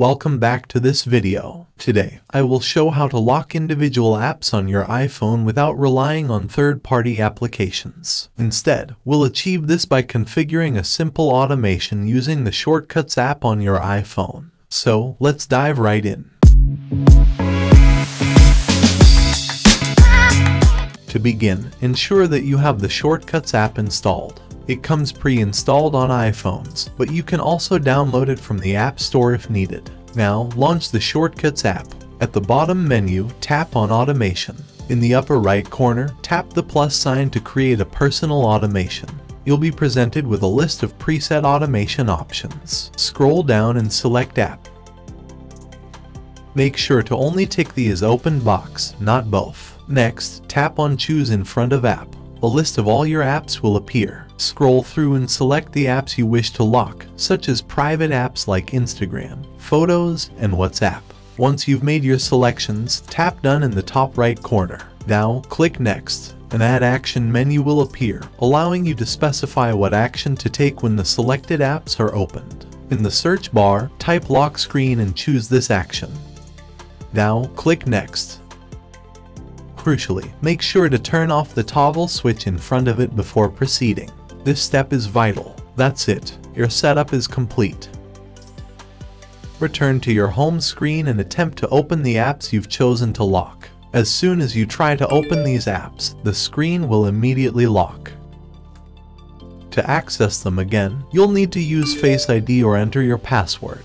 welcome back to this video. Today, I will show how to lock individual apps on your iPhone without relying on third-party applications. Instead, we'll achieve this by configuring a simple automation using the Shortcuts app on your iPhone. So, let's dive right in. To begin, ensure that you have the Shortcuts app installed. It comes pre-installed on iPhones, but you can also download it from the App Store if needed. Now, launch the Shortcuts app. At the bottom menu, tap on Automation. In the upper right corner, tap the plus sign to create a personal automation. You'll be presented with a list of preset automation options. Scroll down and select App. Make sure to only tick the Is Open box, not both. Next, tap on Choose in front of App. A list of all your apps will appear. Scroll through and select the apps you wish to lock, such as private apps like Instagram, Photos, and WhatsApp. Once you've made your selections, tap Done in the top right corner. Now, click Next. An Add Action menu will appear, allowing you to specify what action to take when the selected apps are opened. In the search bar, type Lock Screen and choose this action. Now, click Next. Crucially, make sure to turn off the toggle switch in front of it before proceeding. This step is vital. That's it. Your setup is complete. Return to your home screen and attempt to open the apps you've chosen to lock. As soon as you try to open these apps, the screen will immediately lock. To access them again, you'll need to use Face ID or enter your password.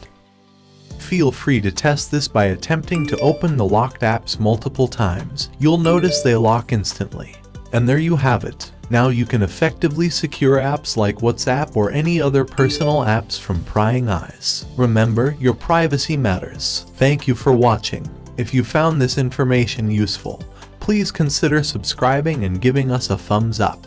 Feel free to test this by attempting to open the locked apps multiple times. You'll notice they lock instantly. And there you have it. Now you can effectively secure apps like WhatsApp or any other personal apps from prying eyes. Remember, your privacy matters. Thank you for watching. If you found this information useful, please consider subscribing and giving us a thumbs up.